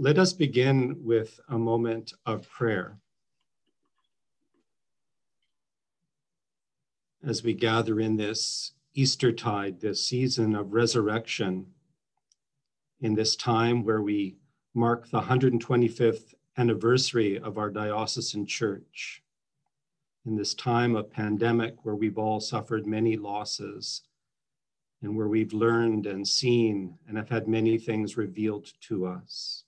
let us begin with a moment of prayer. As we gather in this Eastertide, this season of resurrection, in this time where we mark the 125th anniversary of our diocesan church, in this time of pandemic where we've all suffered many losses and where we've learned and seen and have had many things revealed to us.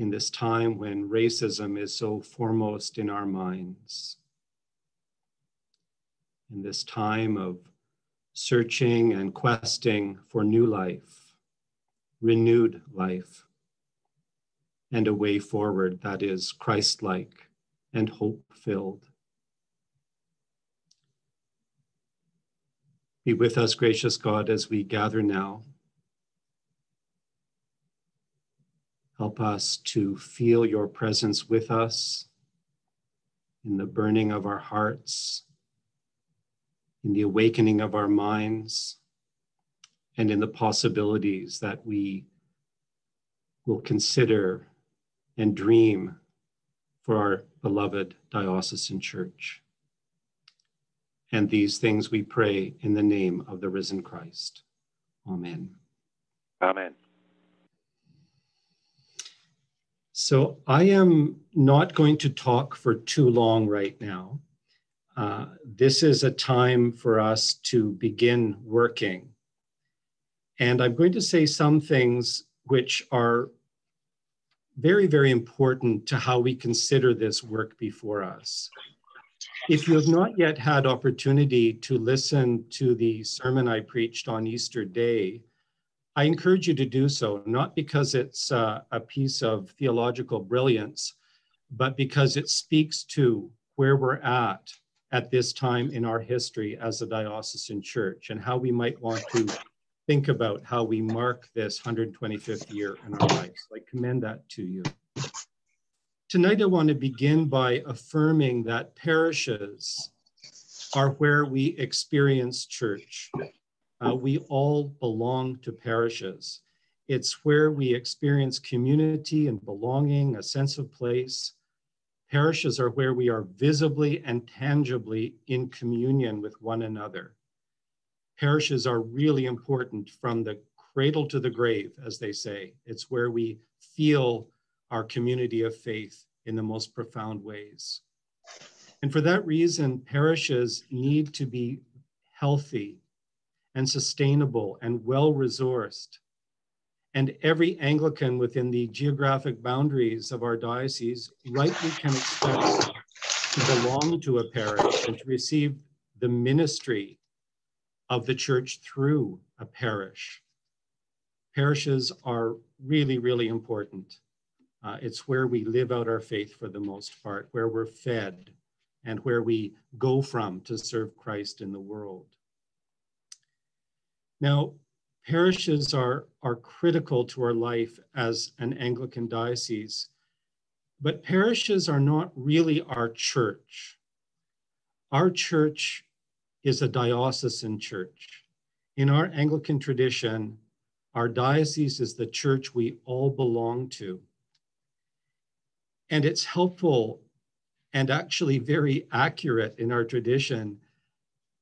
In this time when racism is so foremost in our minds. In this time of searching and questing for new life, renewed life, and a way forward that is Christ like and hope filled. Be with us, gracious God, as we gather now. Help us to feel your presence with us in the burning of our hearts, in the awakening of our minds, and in the possibilities that we will consider and dream for our beloved diocesan church. And these things we pray in the name of the risen Christ. Amen. Amen. So I am not going to talk for too long right now. Uh, this is a time for us to begin working. And I'm going to say some things which are very, very important to how we consider this work before us. If you have not yet had opportunity to listen to the sermon I preached on Easter Day, I encourage you to do so, not because it's uh, a piece of theological brilliance, but because it speaks to where we're at at this time in our history as a diocesan church and how we might want to think about how we mark this 125th year in our lives. I commend that to you. Tonight, I want to begin by affirming that parishes are where we experience church. Uh, we all belong to parishes. It's where we experience community and belonging, a sense of place. Parishes are where we are visibly and tangibly in communion with one another parishes are really important from the cradle to the grave, as they say. It's where we feel our community of faith in the most profound ways. And for that reason, parishes need to be healthy and sustainable and well resourced. And every Anglican within the geographic boundaries of our diocese rightly can expect to belong to a parish and to receive the ministry of the church through a parish. Parishes are really, really important. Uh, it's where we live out our faith for the most part, where we're fed, and where we go from to serve Christ in the world. Now, parishes are, are critical to our life as an Anglican diocese, but parishes are not really our church. Our church is a diocesan church. In our Anglican tradition, our diocese is the church we all belong to. And it's helpful and actually very accurate in our tradition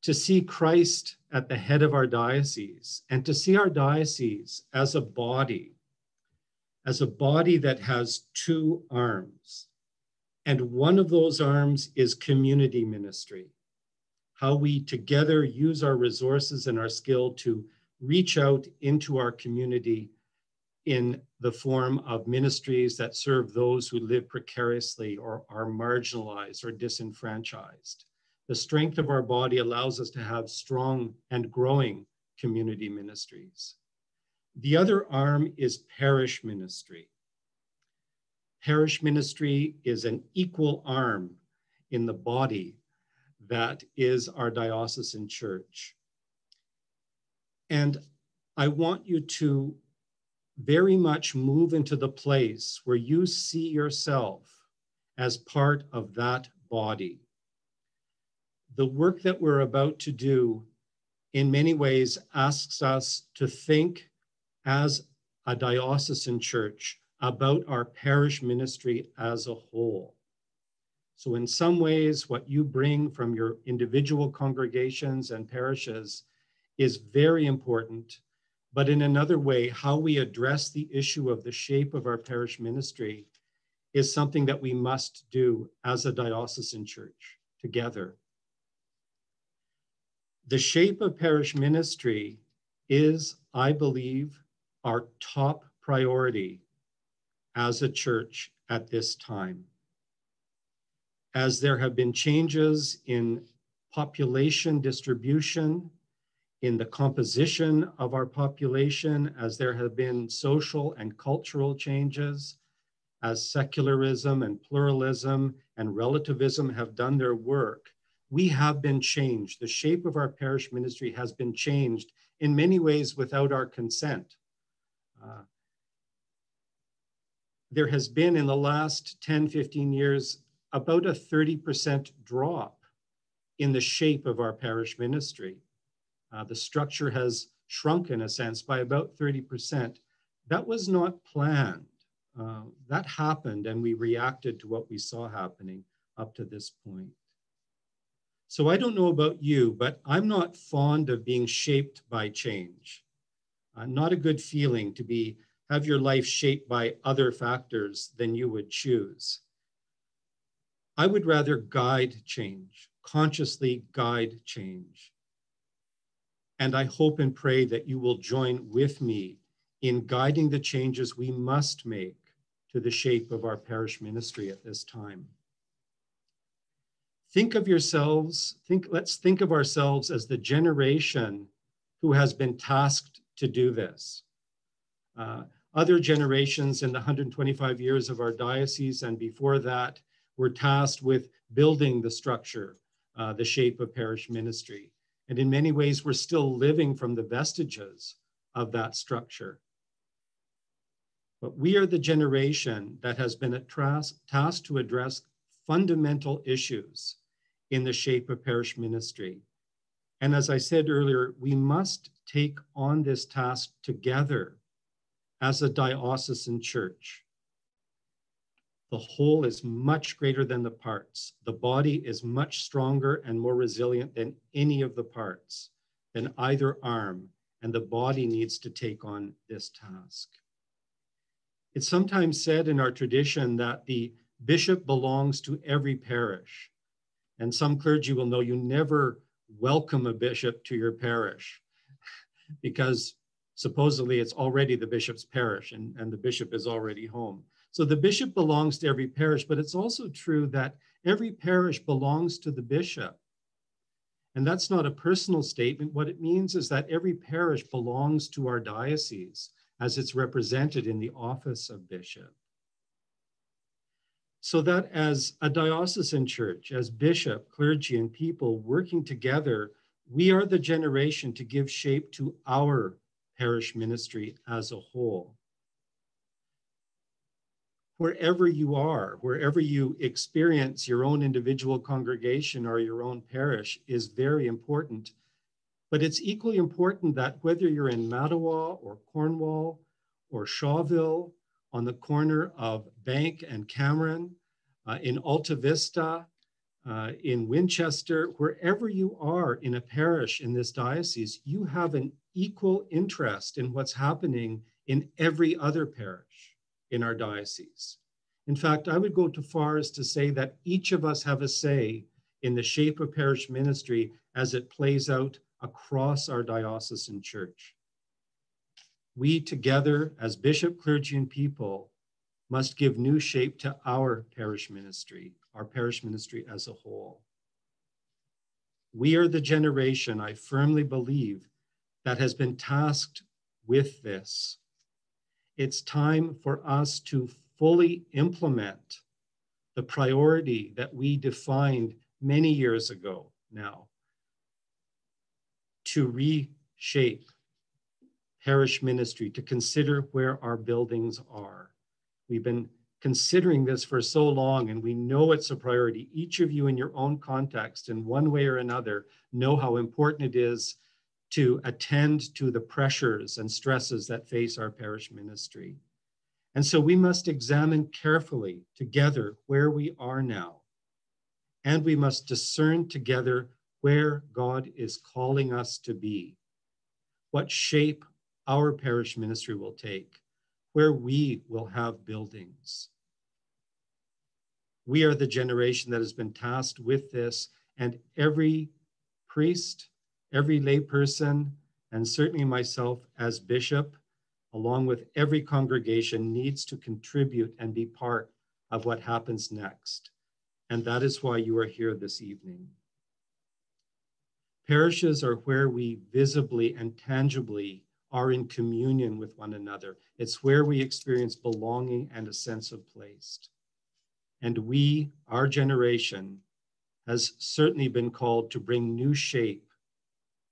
to see Christ at the head of our diocese and to see our diocese as a body, as a body that has two arms. And one of those arms is community ministry how we together use our resources and our skill to reach out into our community in the form of ministries that serve those who live precariously or are marginalized or disenfranchised. The strength of our body allows us to have strong and growing community ministries. The other arm is parish ministry. Parish ministry is an equal arm in the body that is our diocesan church. And I want you to very much move into the place where you see yourself as part of that body. The work that we're about to do, in many ways, asks us to think as a diocesan church about our parish ministry as a whole. So, in some ways, what you bring from your individual congregations and parishes is very important. But in another way, how we address the issue of the shape of our parish ministry is something that we must do as a diocesan church together. The shape of parish ministry is, I believe, our top priority as a church at this time. As there have been changes in population distribution, in the composition of our population, as there have been social and cultural changes, as secularism and pluralism and relativism have done their work, we have been changed. The shape of our parish ministry has been changed in many ways without our consent. Uh, there has been in the last 10, 15 years about a 30% drop in the shape of our parish ministry. Uh, the structure has shrunk in a sense by about 30%. That was not planned. Uh, that happened and we reacted to what we saw happening up to this point. So I don't know about you, but I'm not fond of being shaped by change. Uh, not a good feeling to be have your life shaped by other factors than you would choose. I would rather guide change, consciously guide change. And I hope and pray that you will join with me in guiding the changes we must make to the shape of our parish ministry at this time. Think of yourselves, think, let's think of ourselves as the generation who has been tasked to do this. Uh, other generations in the 125 years of our diocese and before that were tasked with building the structure, uh, the shape of parish ministry. And in many ways, we're still living from the vestiges of that structure. But we are the generation that has been tasked to address fundamental issues in the shape of parish ministry. And as I said earlier, we must take on this task together as a diocesan church. The whole is much greater than the parts. The body is much stronger and more resilient than any of the parts, than either arm, and the body needs to take on this task. It's sometimes said in our tradition that the bishop belongs to every parish. And some clergy will know you never welcome a bishop to your parish because supposedly it's already the bishop's parish and, and the bishop is already home. So the bishop belongs to every parish, but it's also true that every parish belongs to the bishop. And that's not a personal statement. What it means is that every parish belongs to our diocese as it's represented in the office of bishop. So that as a diocesan church, as bishop, clergy, and people working together, we are the generation to give shape to our parish ministry as a whole. Wherever you are, wherever you experience your own individual congregation or your own parish is very important but it's equally important that whether you're in Mattawa or Cornwall or Shawville on the corner of Bank and Cameron, uh, in Alta Vista, uh, in Winchester, wherever you are in a parish in this diocese, you have an equal interest in what's happening in every other parish in our diocese. In fact, I would go too far as to say that each of us have a say in the shape of parish ministry as it plays out across our diocesan church. We together, as bishop, clergy, and people, must give new shape to our parish ministry, our parish ministry as a whole. We are the generation, I firmly believe, that has been tasked with this. It's time for us to fully implement the priority that we defined many years ago now to reshape parish ministry, to consider where our buildings are. We've been considering this for so long and we know it's a priority. Each of you in your own context, in one way or another, know how important it is to attend to the pressures and stresses that face our parish ministry. And so we must examine carefully together where we are now. And we must discern together where God is calling us to be, what shape our parish ministry will take, where we will have buildings. We are the generation that has been tasked with this, and every priest, every layperson, and certainly myself as bishop, along with every congregation, needs to contribute and be part of what happens next. And that is why you are here this evening. Parishes are where we visibly and tangibly are in communion with one another. It's where we experience belonging and a sense of place. And we, our generation, has certainly been called to bring new shape,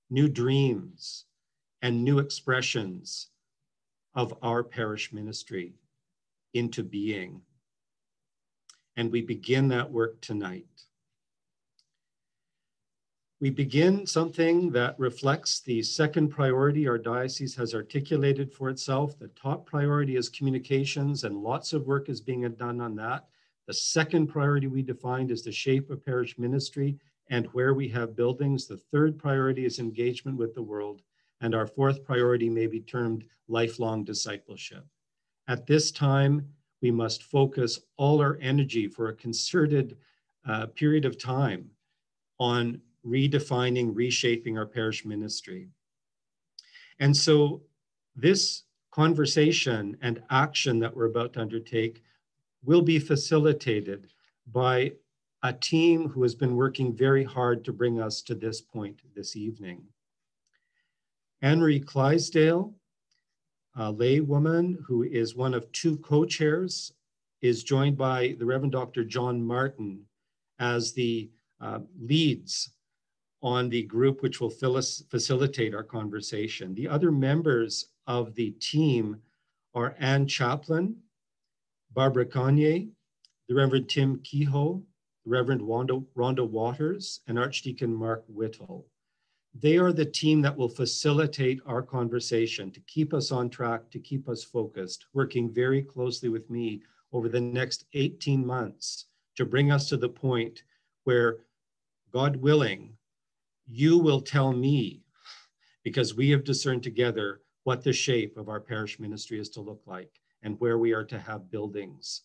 new dreams, and new expressions of our parish ministry into being. And we begin that work tonight. We begin something that reflects the second priority our diocese has articulated for itself. The top priority is communications, and lots of work is being done on that. The second priority we defined is the shape of parish ministry and where we have buildings. The third priority is engagement with the world. And our fourth priority may be termed lifelong discipleship. At this time, we must focus all our energy for a concerted uh, period of time on redefining, reshaping our parish ministry. And so, this conversation and action that we're about to undertake will be facilitated by a team who has been working very hard to bring us to this point this evening. Anne-Marie Clydesdale, a laywoman who is one of two co-chairs, is joined by the Reverend Dr. John Martin as the uh, leads on the group which will fill us facilitate our conversation. The other members of the team are Anne Chaplin, Barbara Kanye, the Reverend Tim Kehoe, the Reverend Rhonda, Rhonda Waters, and Archdeacon Mark Whittall. They are the team that will facilitate our conversation to keep us on track, to keep us focused, working very closely with me over the next 18 months to bring us to the point where, God willing, you will tell me, because we have discerned together what the shape of our parish ministry is to look like and where we are to have buildings.